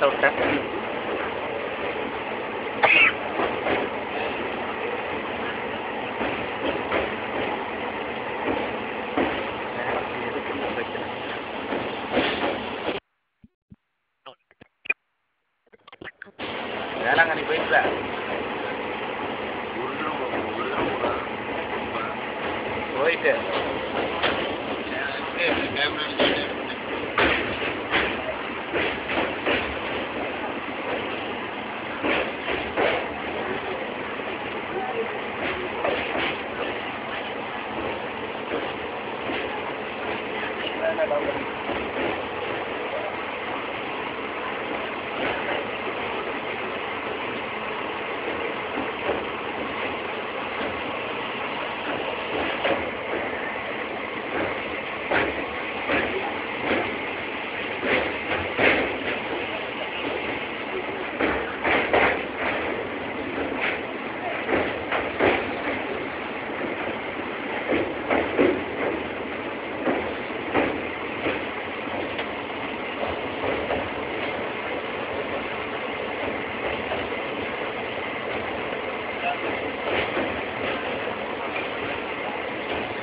sâu sắc Sekarang ada baik lah. Boy, deh. Yeah, 那个。